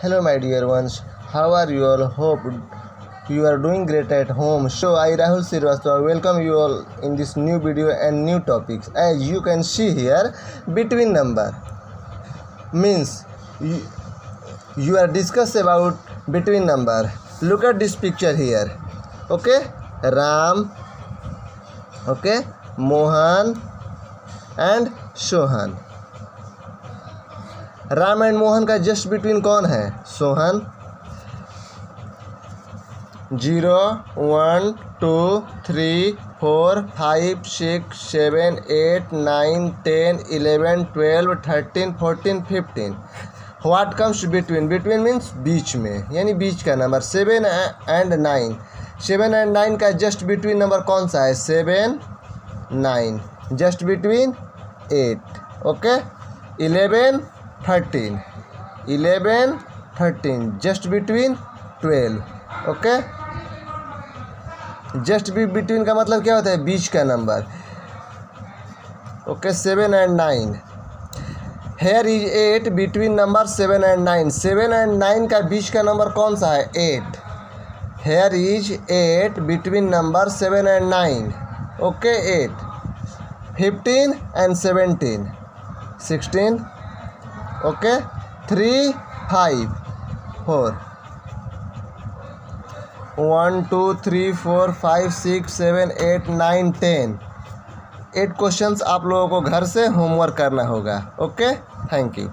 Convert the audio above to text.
Hello, my dear ones. How are you all? Hope you are doing great at home. So, I Rahul Srivastava welcome you all in this new video and new topics. As you can see here, between number means you, you are discuss about between number. Look at this picture here. Okay, Ram. Okay, Mohan and Sohan. Ram and Mohan का just between कौन है? Sohan. Zero, one, two, three, four, five, six, seven, eight, nine, ten, eleven, twelve, thirteen, fourteen, fifteen. What comes between between means बीच में, यानी बीच का number seven and nine seven and nine का just between number कौन सा है? Seven nine just between eight okay eleven thirteen eleven thirteen just between twelve okay just b between का मतलब क्या होता है? बीच का number okay seven and nine here is eight between number seven and nine seven and nine का बीच का नंबर कौन सा है? Eight here is eight between number seven and nine okay eight fifteen and seventeen sixteen okay three five four one two three four five six seven eight nine ten eight questions आप लोगों को घर से homework करना होगा. Okay thank you